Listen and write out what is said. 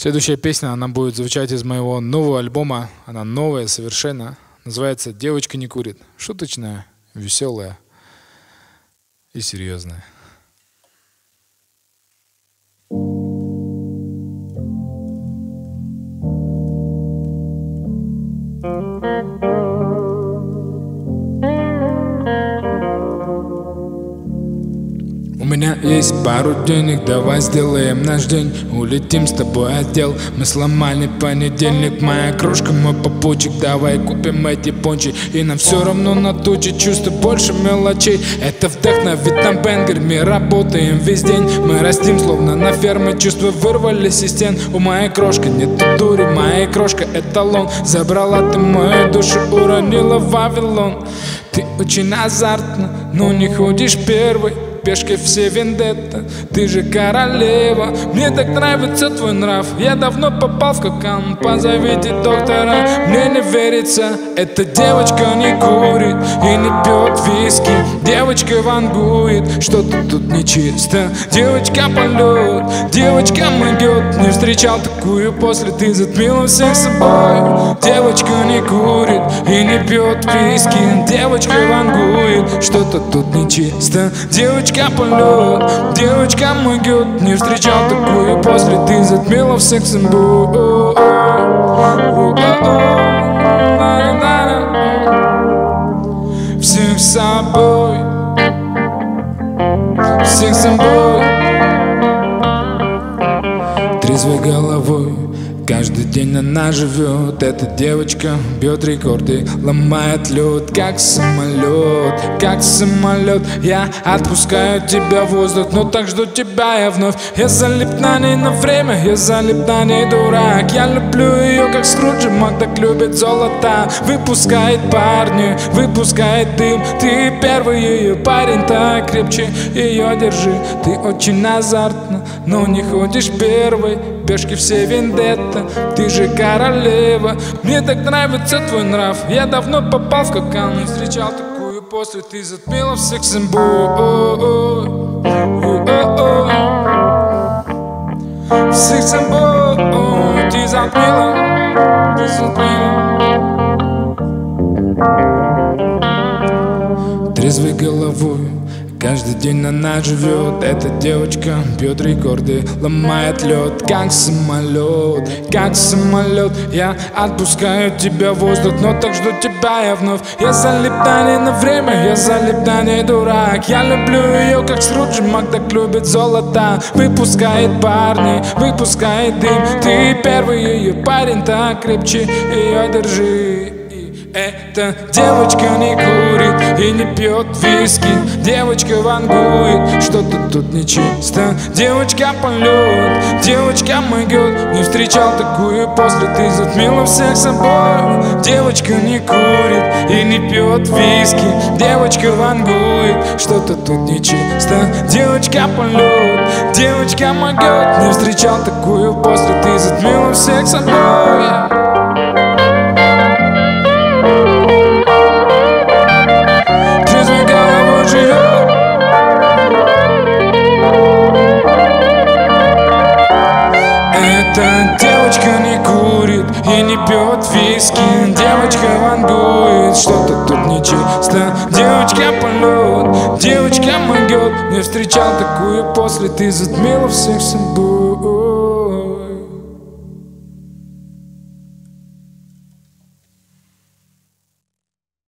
Следующая песня, она будет звучать из моего нового альбома. Она новая совершенно. Называется «Девочка не курит». Шуточная, веселая и серьезная. Меня есть пару денег, давай сделаем наш день. Улетим с тобой отдел, мы сломали понедельник. Моя кружка, мой попутчик, давай купим эти пончи. И нам все равно натучит чувство больше мелочей. Это вдохновит нам бенгер, мы работаем весь день. Мы растим словно на ферме, чувства вырвались из стен У моей крошки нет дури, моя крошка эталон. Забрала ты мою душу, уронила Вавилон. Ты очень азартна, но не ходишь первый пешки все вендетта. Ты же королева. Мне так нравится твой нрав. Я давно попал в кокан Позовите доктора. Мне не верится. Эта девочка не курит И не пьет виски. Девочка вангует. Что-то тут нечисто. Девочка полет Девочка могет Не встречал такую после. Ты затмила всех собой. Девочка не курит И не пьет виски. Девочка вангует. Что-то тут нечисто. Девочка Девочка полет, девочка могет Не встречал такую. После Ты затмила в сексом Всех собой. Всех собой. Трезвой головой Каждый день она живет, эта девочка бьет рекорды Ломает лед, как самолет, как самолет. Я отпускаю тебя в воздух, но так жду тебя я вновь. Я залип на ней на время, я залип на ней дурак. Я люблю ее, как Скруджи, Мак так любит золото. Выпускает парни, выпускает дым. Ты первый ее парень, так крепче ее держи. Ты очень азартна, но не ходишь первый Пешки все вендетта. Ты же королева. Мне так нравится твой нрав. Я давно попал в кокан Не встречал такую после. Ты затмила всех симбой Всех симбой Ты затмила Ты затмила. Трезвой головой Каждый день она живет, эта девочка бьет рекорды Ломает лед, как самолет, как самолет. Я отпускаю тебя в воздух, но так жду тебя я вновь. Я залип на ней на время, я залип на ней дурак. Я люблю ее, как Скруджи, Мак так любит золото. Выпускает парни, выпускает дым. Ты первый ее парень, так крепче. Ее держи эта девочка не курит и не пьет виски. Девочка вангует, что-то тут нечисто. Девочка полет, девочка могет Не встречал такую после, ты затмила всех собой. Девочка не курит и не пьет виски. Девочка вангует, что-то тут нечисто. Девочка полет, девочка могет Не встречал такую после, ты затмила всех собой Эта девочка не курит и не пьет виски. Девочка вангует, что-то тут нечисто. Девочка полет, девочка могет Не встречал такую после, ты затмила всех собой